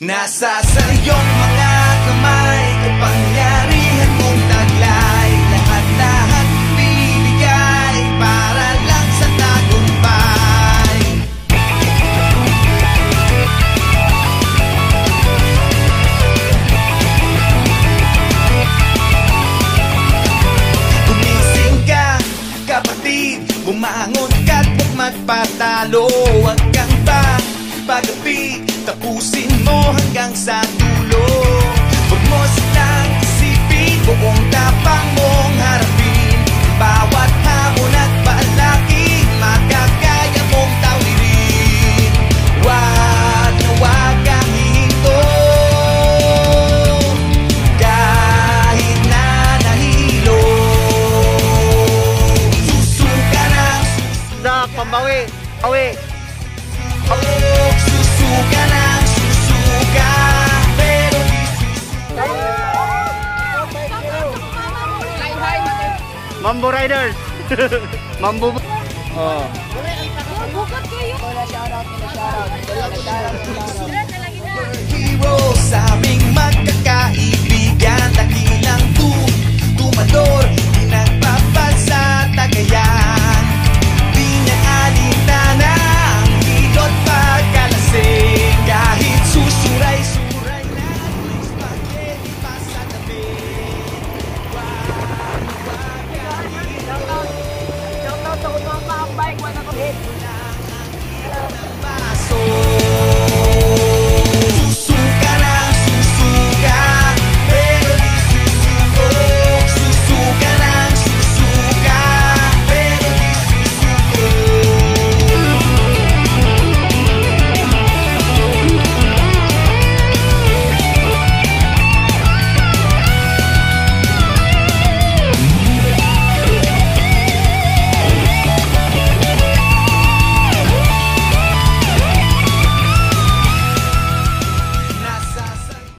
Nasa sa iyong mga kamay Kapangyarihan mong taglay. Lahat-lahat binigay Para lang sa tagumpay. Gumising ka, kapatid Bumangon ka't magpatalo. Huwag kang ba pagabi Tapusin mo hanggang sa dulo. Huwag mo silang isipin Buong tapang mong harapin. Bawat hamon at balaki Magkakaya mong tawirin Wag na wag kang hihinto. Kahit na nahilo. Susuka ng Dak, pambawi. Awi. susuk Susuka ng Mambo Riders. Mambo. Oh. Bukod kayo. Wala shout out, wala shout out. Wala shout out. Ah.